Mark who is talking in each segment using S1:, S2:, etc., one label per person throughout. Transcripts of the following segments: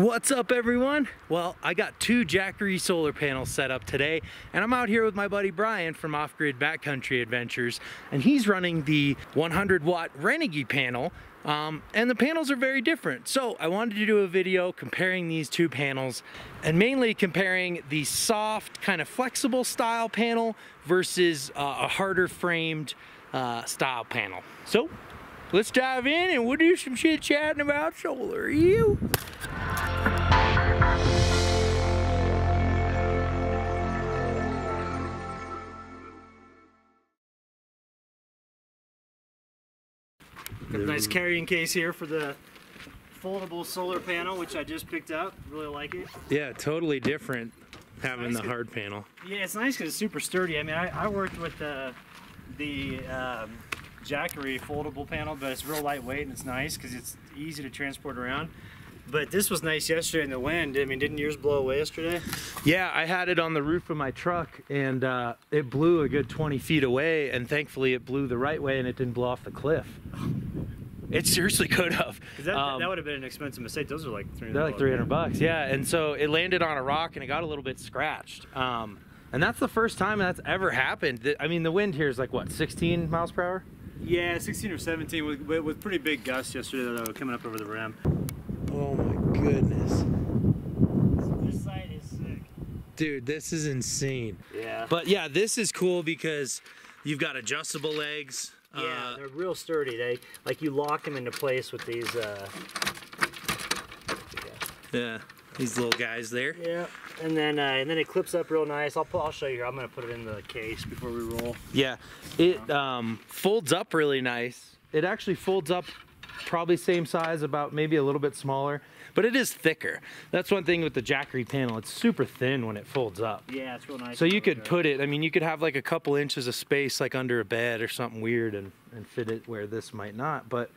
S1: What's up everyone? Well, I got two Jackery solar panels set up today and I'm out here with my buddy Brian from Off Grid Backcountry Adventures and he's running the 100 watt Renogy panel um, and the panels are very different. So I wanted to do a video comparing these two panels and mainly comparing the soft kind of flexible style panel versus uh, a harder framed uh, style panel. So let's dive in and we'll do some shit chatting about solar. You.
S2: Got a nice carrying case here for the foldable solar panel, which I just picked up. Really like it.
S1: Yeah, totally different having
S2: Nice.
S1: the hard panel.
S2: Yeah, it's nice because it's super sturdy. I mean, I, I worked with the the um, Jackery foldable panel, but it's real lightweight and it's nice because it's easy to transport around. But this was nice yesterday in the wind. I mean, didn't yours blow away yesterday?
S1: Yeah, I had it on the roof of my truck and uh, it blew a good 20 feet away and thankfully it blew the right way and it didn't blow off the cliff. It seriously could have.
S2: that,
S1: Um,
S2: that would have been an expensive mistake. Those are like 300
S1: They're like 300 bucks, yeah. And so it landed on a rock and it got a little bit scratched. Um, and that's the first time that's ever happened. I mean, the wind here is like what, 16 miles per hour?
S2: Yeah, 16 or 17 with, with, with pretty big gusts yesterday that were coming up over the rim.
S1: Oh my goodness.
S2: This side is sick.
S1: Dude, this is insane.
S2: Yeah.
S1: But yeah, this is cool because you've got adjustable legs.
S2: Yeah,
S1: Uh,
S2: they're real sturdy. They like you lock them into place with these. Uh,
S1: yeah, these little guys there.
S2: yeah, and then uh, and then it clips up real nice. I'll put, I'll show you here. I'm gonna put it in the case before we roll.
S1: Yeah, it um, folds up really nice. It actually folds up probably same size, about maybe a little bit smaller, but it is thicker. That's one thing with the Jackery panel. It's super thin when it folds up.
S2: Yeah, it's real nice.
S1: So you could put it, I mean, you could have like a couple inches of space like under a bed or something weird and, and fit it where this might not. But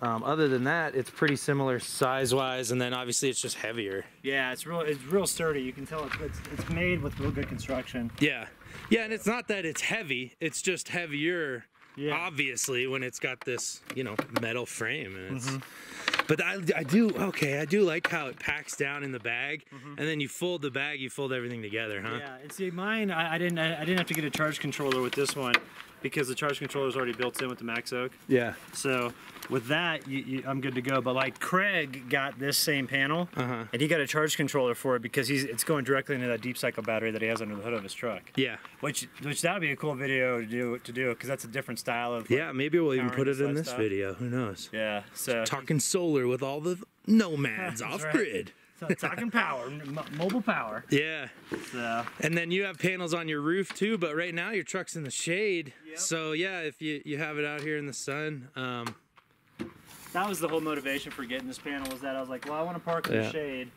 S1: um, other than that, it's pretty similar size wise. And then obviously it's just heavier.
S2: Yeah, it's real. It's real sturdy. You can tell it's it's, it's made with real good construction.
S1: Yeah. Yeah. And it's not that it's heavy, it's just heavier.
S2: Yeah.
S1: Obviously, when it's got this, you know, metal frame, and it's.
S2: Mm-hmm.
S1: But I, I do okay. I do like how it packs down in the bag,
S2: Mm-hmm.
S1: and then you fold the bag, you fold everything together, huh?
S2: Yeah, and see mine, I, I didn't I, I didn't have to get a charge controller with this one because the charge controller is already built in with the Maxoak.
S1: Yeah.
S2: So with that, you, you, I'm good to go. But like Craig got this same panel,
S1: Uh-huh.
S2: and he got a charge controller for it because he's it's going directly into that deep cycle battery that he has under the hood of his truck.
S1: Yeah.
S2: Which which that would be a cool video to do to do because that's a different style of
S1: Yeah. Maybe we'll even put it in
S2: this
S1: this
S2: stuff.
S1: video. Who knows?
S2: yeah. So
S1: Talking solar with all the nomads off
S2: right.
S1: grid.
S2: so talking power, mobile power.
S1: Yeah.
S2: So
S1: And then you have panels on your roof too, but right now your truck's in the shade.
S2: Yep.
S1: So yeah, if you, you have it out here in the sun, um,
S2: that was the whole motivation for getting this panel was that I was like, well, I want to park in
S1: Yeah.
S2: the shade.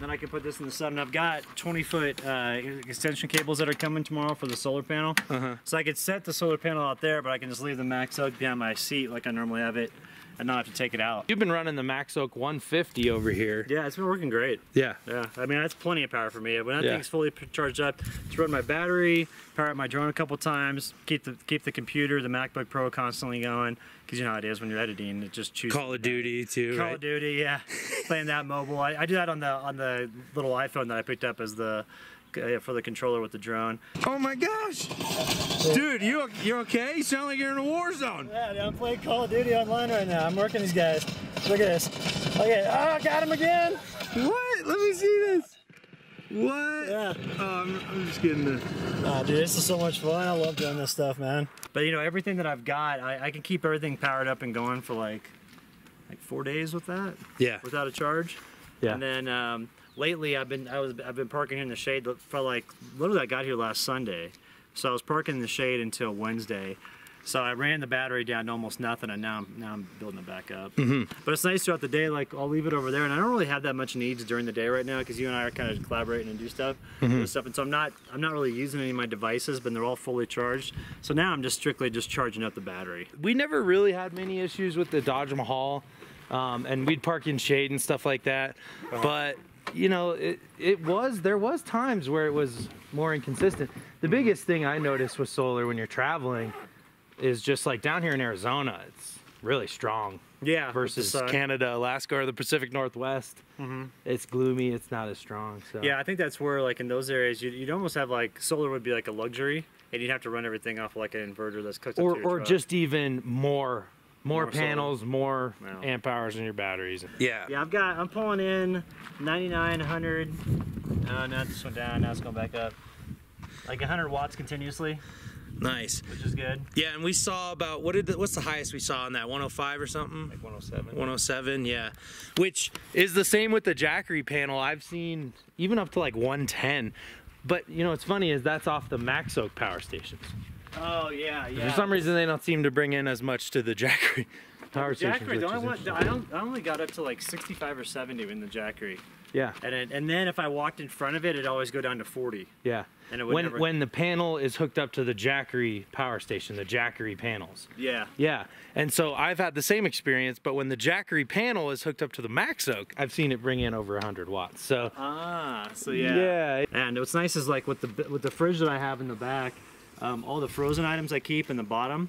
S2: Then I can put this in the sun. And I've got 20 foot uh, extension cables that are coming tomorrow for the solar panel.
S1: Uh-huh.
S2: So I could set the solar panel out there, but I can just leave the Maxoak behind my seat like I normally have it and not have to take it out.
S1: you've been running the Maxoak 150 over here.
S2: Yeah, it's been working great.
S1: Yeah.
S2: Yeah, I mean that's plenty of power for me. When that
S1: Yeah.
S2: thing's fully charged up, to run my battery, power up my drone a couple times, keep the keep the computer, the MacBook Pro constantly going, because you know how it is when you're editing, it just chooses.
S1: Call of Duty too,
S2: Call
S1: right?
S2: of Duty, yeah, playing that mobile. I, I do that on the on the little iPhone that I picked up as the uh, for the controller with the drone.
S1: Oh my gosh, dude, you you okay? You sound like you're in a war zone.
S2: Yeah, I'm playing Call of Duty online right now. I'm working these guys. Look at this. Okay, at oh, got him again.
S1: What? Let me see this. What?
S2: Yeah.
S1: Oh, I'm, I'm just kidding. This.
S2: Oh, dude, this is so much fun. I love doing this stuff, man. But you know, everything that I've got, I, I can keep everything powered up and going for like like four days with that
S1: Yeah.
S2: without a charge.
S1: Yeah.
S2: And then um, lately, I've been I was I've been parking in the shade for like literally I got here last Sunday, so I was parking in the shade until Wednesday. So I ran the battery down to almost nothing, and now I'm now I'm building it back up.
S1: Mm-hmm.
S2: But it's nice throughout the day. Like I'll leave it over there, and I don't really have that much needs during the day right now because you and I are kind of collaborating and do stuff
S1: Mm-hmm.
S2: with stuff, and so I'm not I'm not really using any of my devices, but they're all fully charged. So now I'm just strictly just charging up the battery.
S1: we never really had many issues with the Dodge Mahal, um, and we'd park in shade and stuff like that. But you know, it, it was there was times where it was more inconsistent. The biggest thing I noticed with solar when you're traveling is just like down here in Arizona, it's really strong.
S2: Yeah.
S1: versus. Canada, Alaska, or the Pacific Northwest.
S2: Mhm.
S1: It's gloomy. It's not as strong. So
S2: Yeah, I think that's where like in those areas you'd, you'd almost have like solar would be like a luxury, and you'd have to run everything off like an inverter that's cooked
S1: or
S2: up to your
S1: or
S2: truck.
S1: just even more more,
S2: More solar.
S1: panels, more
S2: Yeah.
S1: amp hours in your batteries. Yeah.
S2: Yeah, I've got I'm pulling in 99, 100. Uh, now this went down. Now it's going back up. Like 100 watts continuously,
S1: Nice.
S2: which is good.
S1: Yeah, and we saw about what did the, what's the highest we saw on that 105 or something?
S2: Like 107.
S1: 107, yeah. Which is the same with the Jackery panel. I've seen even up to like 110. But you know what's funny is that's off the Maxoak power stations.
S2: Oh yeah, yeah.
S1: For some reason they don't seem to bring in as much to the Jackery power stations.
S2: Jackery, the only one. I, don't, I only got up to like 65 or 70 in the Jackery.
S1: Yeah,
S2: And, it, and then if I walked in front of it, it'd always go down to 40.
S1: yeah.
S2: And it would
S1: When
S2: never-
S1: when the panel is hooked up to the Jackery power station, the Jackery panels.
S2: Yeah.
S1: Yeah, and so I've had the same experience, but when the Jackery panel is hooked up to the Maxoak, I've seen it bring in over 100 watts. So
S2: Ah, so yeah.
S1: yeah,
S2: And what's nice is like with the with the fridge that I have in the back, um, all the frozen items I keep in the bottom,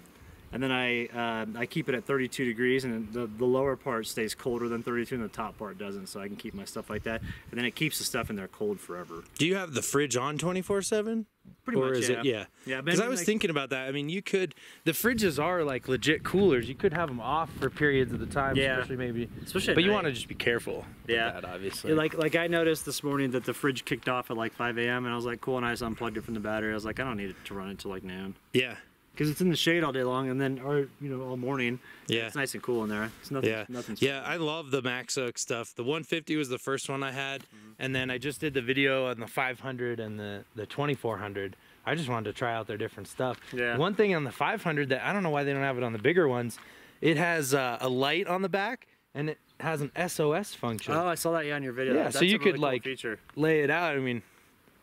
S2: and then I uh, I keep it at 32 degrees, and the the lower part stays colder than 32, and the top part doesn't, so I can keep my stuff like that, and then it keeps the stuff in there cold forever.
S1: Do you have the fridge on 24 7?
S2: Pretty
S1: or
S2: much,
S1: is
S2: yeah.
S1: it, yeah.
S2: Yeah, I
S1: Because I was
S2: like-
S1: thinking about that. I mean, you could, the fridges are like legit coolers. You could have them off for periods of the time,
S2: Yeah.
S1: especially maybe.
S2: Especially
S1: but you want to just be careful.
S2: Yeah.
S1: With that, obviously.
S2: Like like I noticed this morning that the fridge kicked off at like 5 a.m. and I was like, cool, and I just unplugged it from the battery. I was like, I don't need it to run until like noon
S1: yeah.
S2: Because it's in the shade all day long, and then or you know all morning.
S1: Yeah.
S2: It's nice and cool in there. It's nothing.
S1: Yeah,
S2: Nothing's
S1: yeah, I love the Maxoak stuff. The 150 was the first one I had,
S2: Mm-hmm.
S1: and then I just did the video on the 500 and the the 2400. I just wanted to try out their different stuff.
S2: Yeah.
S1: One thing on the 500 that I don't know why they don't have it on the bigger ones, it has uh, a light on the back and it has an SOS function.
S2: Oh, I saw that yeah on your video.
S1: Yeah,
S2: That's
S1: so you
S2: really
S1: could,
S2: cool
S1: like,
S2: feature.
S1: Lay it out. I mean,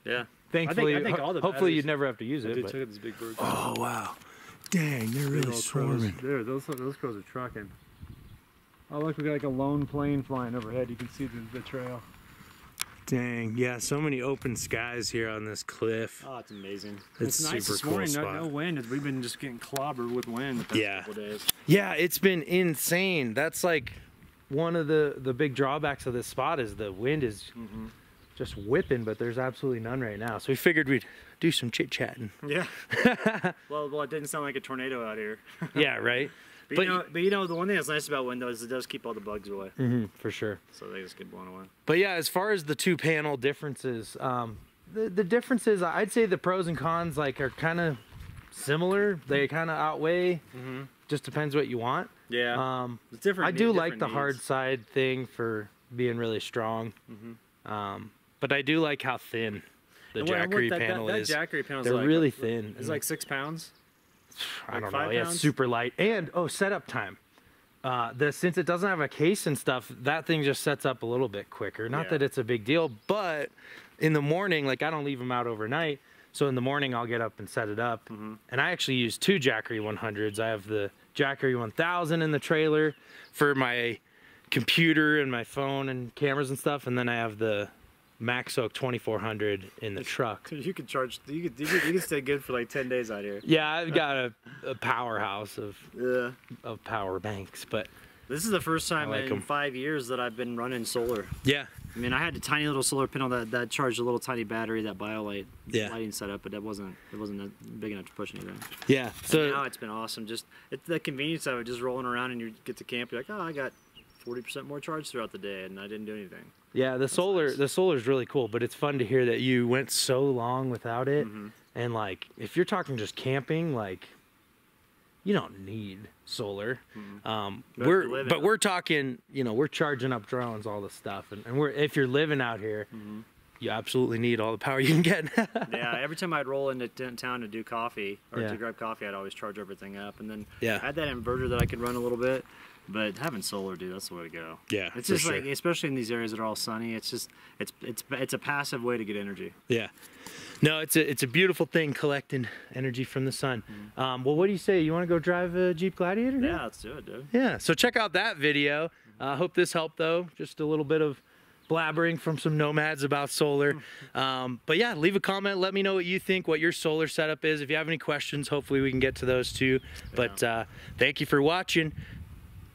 S2: Yeah.
S1: Thankfully,
S2: I think
S1: ho-
S2: all the
S1: hopefully you'd never have to use it.
S2: Dude,
S1: but-
S2: look at this big bird.
S1: Oh wow, dang, they're really swarming.
S2: There, those those crows are trucking. Oh look, we got like a lone plane flying overhead. You can see the, the trail.
S1: Dang, yeah, so many open skies here on this cliff.
S2: Oh, it's amazing.
S1: It's
S2: nice
S1: super
S2: this
S1: cool
S2: morning. No, no wind. We've been just getting clobbered with wind the past
S1: Yeah.
S2: couple days.
S1: Yeah, it's been insane. That's like one of the the big drawbacks of this spot is the wind is
S2: Mm-hmm.
S1: Just whipping, but there's absolutely none right now. So we figured we'd do some chit chatting.
S2: Yeah. well, well, it didn't sound like a tornado out here.
S1: yeah, right.
S2: But,
S1: But
S2: you know, but you know, the one thing that's nice about windows is it does keep all the bugs away, Mm
S1: -hmm, for sure.
S2: so they just get blown away.
S1: But yeah, as far as the two panel differences, um, the the differences, I'd say the pros and cons like are kind of similar. They kind of outweigh.
S2: Mm -hmm.
S1: Just depends what you want.
S2: Yeah.
S1: Um,
S2: it's different.
S1: I do
S2: need-
S1: like the
S2: different
S1: hard side thing for being really strong.
S2: Mm -hmm.
S1: Um, but I do like how thin the
S2: And what- and what
S1: Jackery
S2: that,
S1: panel
S2: that, that
S1: is.
S2: Jackery panel's
S1: They're
S2: like,
S1: really thin.
S2: It's like six pounds.
S1: I
S2: like
S1: don't know.
S2: five
S1: Yeah, it's super light. And oh, setup time. Uh, the since it doesn't have a case and stuff, that thing just sets up a little bit quicker. Not
S2: Yeah.
S1: that it's a big deal, but in the morning, like I don't leave them out overnight. So in the morning, I'll get up and set it up.
S2: Mm-hmm.
S1: And I actually use two Jackery 100s. I have the Jackery 1000 in the trailer for my computer and my phone and cameras and stuff, and then I have the Maxoak 2400 in the truck.
S2: You could charge. You could, you could, you could stay good for like ten days out here.
S1: Yeah, I've got a, a powerhouse of
S2: Yeah.
S1: of power banks, but
S2: This is the first time
S1: like
S2: in
S1: 'em.
S2: five years that I've been running solar.
S1: yeah,
S2: I mean, I had a tiny little solar panel that, that charged a little tiny battery, that BioLite
S1: Yeah.
S2: lighting setup, but that wasn't it wasn't big enough to push anything.
S1: yeah.
S2: So now it's been awesome. Just it's the convenience of it, just rolling around and you get to camp. You're like, oh, I got 40% more charge throughout the day, and I didn't do anything.
S1: yeah, the solar
S2: nice.
S1: the solar is really cool, but it's fun to hear that you went so long without it,
S2: Mhm.
S1: and like if you're talking just camping, like you don't need solar. Um,
S2: But
S1: we're but we're talking, you know, we're charging up drones, all this stuff, and, and we're if you're living out here, you absolutely need all the power you can get.
S2: yeah, every time I'd roll into town to do coffee or
S1: Yeah.
S2: to grab coffee, I'd always charge everything up. And then
S1: Yeah.
S2: I had that inverter that I could run a little bit, but having solar, dude, that's the way to go.
S1: Yeah,
S2: it's just like, especially in these areas that are all sunny, it's just it's it's it's a passive way to get energy.
S1: Yeah. No, it's a it's a beautiful thing collecting energy from the sun. Um, well, what do you say? You want to go drive a Jeep Gladiator? now?
S2: Yeah, let's do it, dude.
S1: Yeah. So check out that video. I uh, hope this helped though. Just a little bit of blabbering from some nomads about solar. Um, but yeah, leave a comment. Let me know what you think, what your solar setup is. If you have any questions, hopefully we can get to those too. But uh, thank you for watching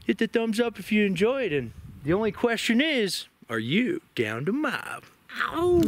S1: hit the thumbs up if you enjoyed. And the only question is, are you down to mob? Ow.